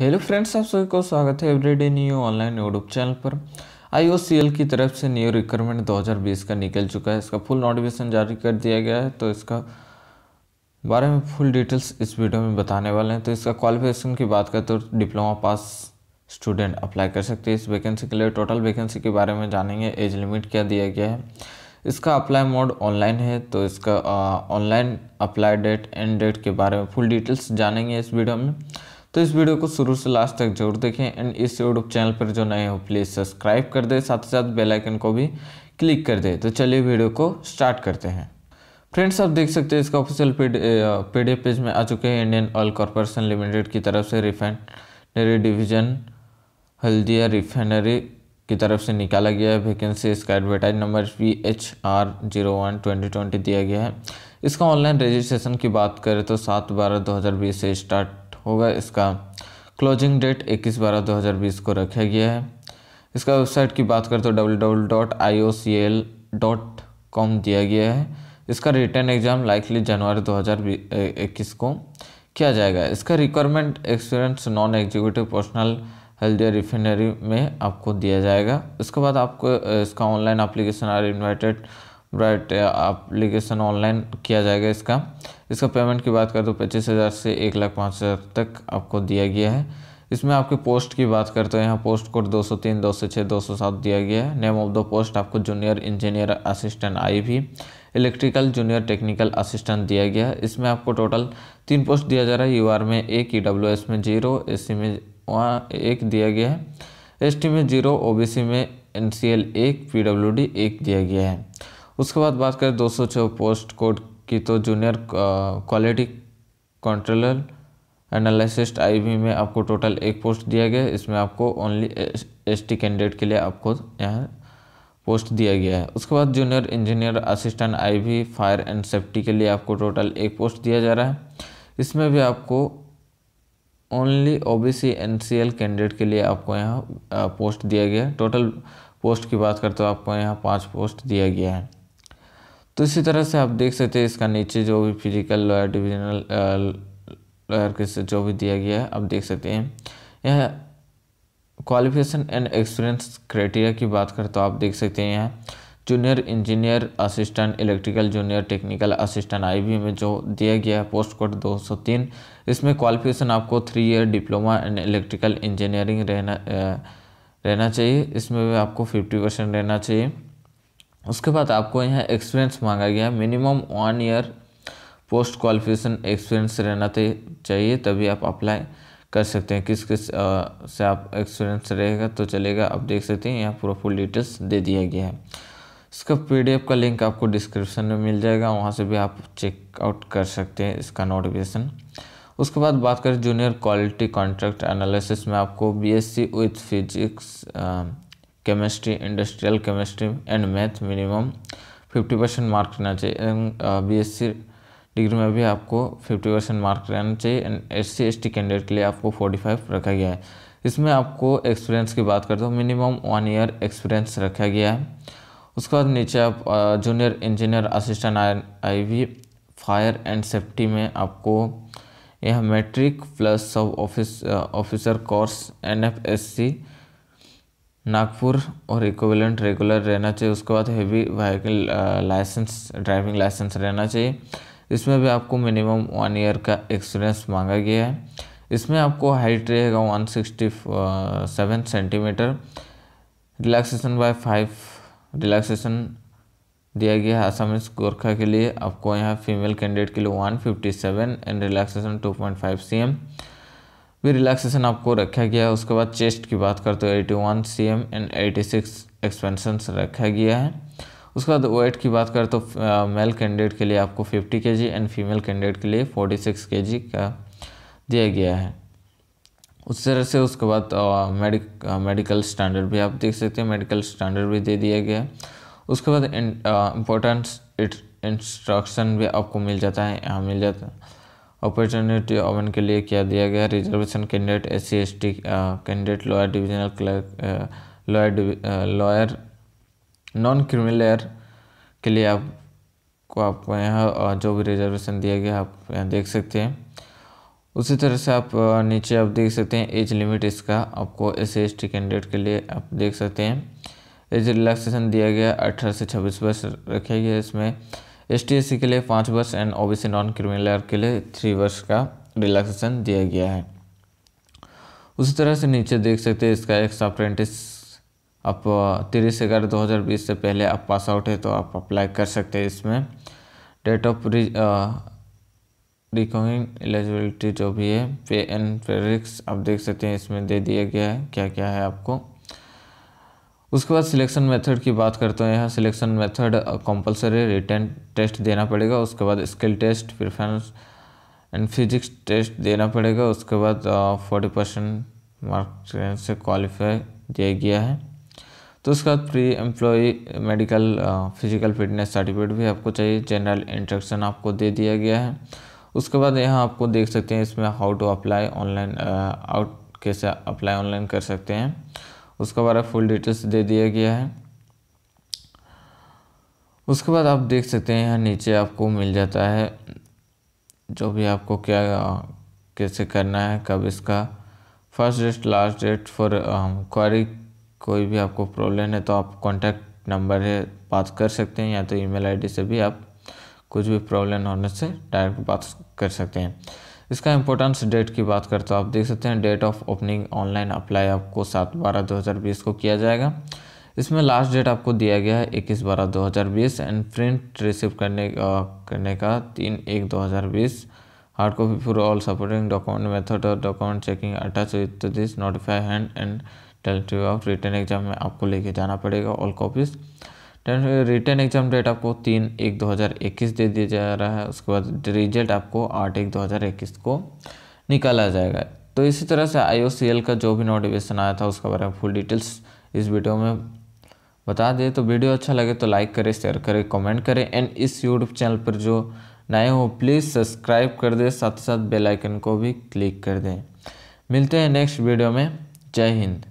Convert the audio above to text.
Hello friends आप सभी को स्वागत है everyday new online YouTube channel पर। आईओसीएल की तरफ़ से न्यू रिक्वायरमेंट 2020 का निकल चुका है। इसका फुल नोटिफिकेशन जारी कर दिया गया है तो इसका बारे में फुल डिटेल्स इस वीडियो में बताने वाले हैं। तो इसका क्वालिफिकेशन की बात करें तो डिप्लोमा पास स्टूडेंट अप्लाई कर सकते हैं। इस वैकेंसी के लिए टोटल वैकेंसी के बारे में जानेंगे एज लिमिट क्या दिया गया है। इसका अप्लाई मोड ऑनलाइन है तो इसका online apply date end date के बारे में फुल डिटेल्स जानेंगे इस वीडियो में। तो इस वीडियो को शुरू से लास्ट तक ज़रूर देखें एंड इस यूट्यूब चैनल पर जो नए हो प्लीज़ सब्सक्राइब कर दे, साथ ही साथ बेल आइकन को भी क्लिक कर दे। तो चलिए वीडियो को स्टार्ट करते हैं। फ्रेंड्स आप देख सकते हैं इसका ऑफिशियल पी पेज में आ चुके हैं इंडियन ऑयल कॉरपोरेशन लिमिटेड की तरफ़ से रिफाइनरी डिवीज़न हल्दिया रिफाइनरी की तरफ़ से निकाला गया है। वैकेंसी इसका advertise number V H R zero one twenty twenty दिया गया है। इसका ऑनलाइन रजिस्ट्रेशन की बात करें तो सात बारह दो हज़ार बीस से स्टार्ट होगा। इसका क्लोजिंग डेट 21 बारह 2020 को रखा गया है। इसका वेबसाइट की बात करें तो डब्ल्यू दिया गया है। इसका रिटर्न एग्ज़ाम लाइकली जनवरी 2021 को किया जाएगा। इसका requirement experience non executive personnel health refinery में आपको दिया जाएगा। इसके बाद आपको इसका online application are invited right application online किया जाएगा इसका। इसका पेमेंट की बात करें तो पच्चीस हज़ार से एक लाख पाँच हज़ार तक आपको दिया गया है। इसमें आपके पोस्ट की बात करते हैं यहाँ पोस्ट कोड 203, 206, 207 दिया गया है। नेम ऑफ़ द पोस्ट आपको जूनियर इंजीनियर असिस्टेंट आई भी इलेक्ट्रिकल जूनियर टेक्निकल असिस्टेंट दिया गया है। इसमें आपको टोटल तीन पोस्ट दिया जा रहा है यूआर में एक ई डब्ल्यू एस में ज़ीरो एस सी में वहाँ एक दिया गया है। एस टी में ज़ीरो ओ बी सी में एन सी एक पी डब्ल्यू डी एक दिया गया है। उसके बाद बात करें दो सौ पोस्ट कोड की तो junior quality controller analyst IB में आपको टोटल एक पोस्ट दिया गया इसमें आपको ओनली एसटी कैंडिडेट के लिए आपको यहाँ पोस्ट दिया गया है। उसके बाद junior engineer assistant IB fire and safety के लिए आपको टोटल एक पोस्ट दिया जा रहा है। इसमें भी आपको ओनली ओबीसी एनसीएल कैंडिडेट के लिए आपको यहाँ पोस्ट दिया गया है। टोटल पोस्ट की बात करते हो आपको यहाँ पाँच पोस्ट दिया गया है। तो इसी तरह से आप देख सकते हैं इसका नीचे जो भी फ़िज़िकल लॉयर डिविजनल लॉयर के से जो भी दिया गया है, आप देख सकते हैं। यह क्वालिफिकेशन एंड एक्सपीरियंस क्राइटेरिया की बात करें तो आप देख सकते हैं यहाँ। Junior engineer assistant electrical junior technical assistant IB में जो दिया गया है पोस्ट कोड 203 इसमें क्वालिफिकेशन आपको three year diploma and electrical engineering रहना रहना चाहिए। इसमें भी आपको 50 परसेंट रहना चाहिए। उसके बाद आपको यहाँ एक्सपीरियंस मांगा गया है। Minimum one year post qualification experience रहना चाहिए तभी आप अप्लाई कर सकते हैं। किस किस आ, से आप एक्सपीरियंस रहेगा तो चलेगा। आप देख सकते हैं यहाँ पूरा फुल डिटेल्स दे दिया गया है। इसका पीडीएफ का लिंक आपको डिस्क्रिप्शन में मिल जाएगा। वहाँ से भी आप चेकआउट कर सकते हैं इसका नोटिफिकेशन उसके बाद बात करें जूनियर क्वालिटी कॉन्ट्रैक्ट एनालिसिस में आपको BSc with physics chemistry industrial chemistry and math minimum fifty percent mark रहना चाहिए। बी एस सी डिग्री में भी आपको फिफ्टी परसेंट मार्क रहना चाहिए एंड एस सी कैंडिडेट के लिए आपको फोर्टी फाइव रखा गया है। इसमें आपको एक्सपीरियंस की बात करते हो। मिनिमम वन ईयर एक्सपीरियंस रखा गया है। उसके बाद नीचे आप junior engineer assistant I V fire and safety में आपको यह matric plus sub office officer course N F S C Nagpur और इक्विवेलेंट रेगुलर रहना चाहिए। उसके बाद heavy vehicle license driving license रहना चाहिए। इसमें भी आपको मिनिमम वन ईयर का एक्सपीरियंस मांगा गया है। इसमें आपको हाइट रहेगा one sixty seven centimeter relaxation by five relaxation दिया गया है आसामीज गोरखा के लिए। आपको यहाँ फीमेल कैंडिडेट के लिए one fifty seven and relaxation two point five C M भी रिलैक्सेशन आपको रखा गया है। उसके बाद चेस्ट की बात करते हो। Eighty one C M and eighty six expansion रखा गया है। उसके बाद वेट की बात करें तो मेल कैंडिडेट के लिए आपको फिफ्टी के जी एंड फीमेल कैंडिडेट के लिए फोर्टी सिक्स के जी का दिया गया है। उस तरह से उसके बाद मेडिक मेडिकल स्टैंडर्ड भी आप देख सकते हैं। मेडिकल स्टैंडर्ड भी दे दिया गया उसके बाद इम्पोर्टेंस इंस्ट्रक्शन भी आपको मिल जाता है। यहाँ मिल जाता है। अपॉर्चुनिटी ओवन के लिए क्या दिया गया reservation candidate S C S T candidate lower divisional clerk layer layer non criminal के लिए आपको आपको यहाँ जो भी रिजर्वेशन दिया गया, आप यहाँ देख सकते हैं। उसी तरह से आप नीचे आप देख सकते हैं एज लिमिट इसका, आपको S C S T candidate के लिए आप देख सकते हैं। एज रिलैक्सेशन दिया गया, अठारह से छब्बीस वर्ष रखा गया इसमें। एस टी के लिए पाँच वर्ष एंड ओबीसी नॉन क्रिमिनल के लिए थ्री वर्ष का रिलैक्सेशन दिया गया है। उसी तरह से नीचे देख सकते हैं, इसका एक अप्रेंटिस आप तीस ग्यारह दो हज़ार बीस से पहले आप पास आउट है तो आप अप्लाई कर सकते हैं इसमें। डेट ऑफ़ रिकॉइंग एलिजिबिलिटी जो भी है पे एंड फेरिक्स आप देख सकते हैं, इसमें दे दिया गया है। क्या क्या है आपको? उसके बाद सिलेक्शन मेथड की बात करते हैं। यहाँ selection method compulsory written test देना पड़ेगा। उसके बाद skill test preference and physics test देना पड़ेगा। उसके बाद फोर्टी परसेंट मार्क्स से क्वालिफाई दिया गया है। तो उसके बाद pre employ medical physical fitness certificate भी आपको चाहिए। जनरल इंस्ट्रक्शन आपको दे दिया गया है। उसके बाद यहाँ आपको देख सकते हैं इसमें how to apply online out कैसे अप्लाई ऑनलाइन कर सकते हैं। उसके बारे में फुल डिटेल्स दे दिया गया है। उसके बाद आप देख सकते हैं यहाँ नीचे आपको मिल जाता है जो भी आपको क्या, कैसे करना है, कब इसका first date last date for query कोई भी आपको प्रॉब्लम है तो आप कॉन्टैक्ट नंबर है, बात कर सकते हैं या तो ईमेल आईडी से भी आप कुछ भी प्रॉब्लम होने से डायरेक्ट बात कर सकते हैं। इसका इंपॉर्टेंस डेट की बात करते तो आप देख सकते हैं date of opening online apply आपको सात बारह दो हज़ार बीस को किया जाएगा। इसमें लास्ट डेट आपको दिया गया है इक्कीस बारह दो हज़ार बीस एंड प्रिंट रिसीव करने आ, करने का तीन एक दो हज़ार बीस। Hard copy for all supporting document method और document checking attach notify hand and tentative of written exam में आपको लेके जाना पड़ेगा all copies written exam date आपको तीन एक दो हज़ार इक्कीस दे दिया जा रहा है। उसके बाद रिज़ल्ट आपको आठ एक दो हज़ार इक्कीस को निकाला जाएगा। तो इसी तरह से आईओसीएल का जो भी नोटिफिकेशन आया था, उसके बारे में फुल डिटेल्स इस वीडियो में बता दें तो वीडियो अच्छा लगे तो लाइक करें शेयर करें कमेंट करें। एंड इस यूट्यूब चैनल पर जो नए हो प्लीज़ सब्सक्राइब कर दें। साथ साथ बेल आइकन को भी क्लिक कर दें। मिलते हैं नेक्स्ट वीडियो में। जय हिंद।